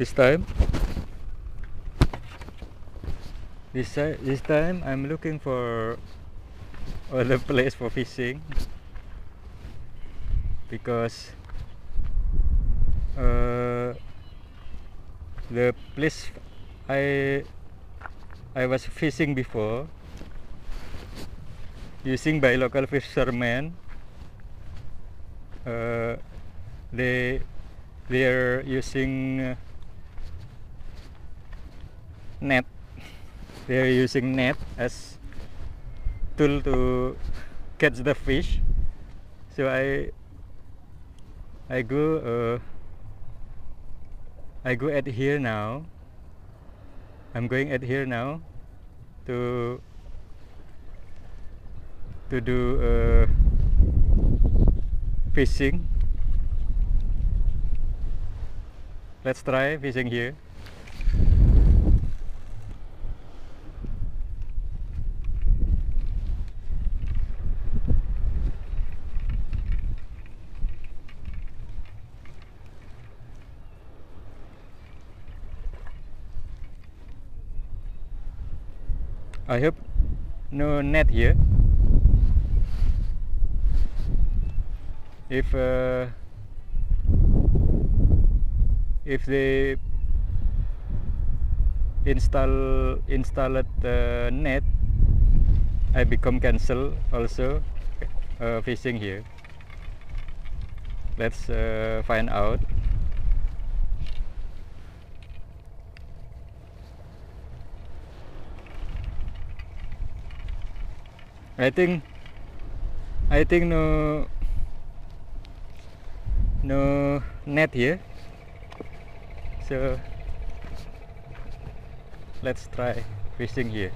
this time. This ti- this time I'm looking for other place for fishing. Because uh, the place I I was fishing before using by local fishermen uh, they they are using uh, net. They are using net as tool to catch the fish. So i i go uh, i go at here now. I'm going at here now to to do uh, fishing. Let's try fishing here I hope no net here. If uh, if they install installed uh, net, I become cancel also uh, fishing here. Let's uh, find out. I think I think no no net here. So let's try fishing here.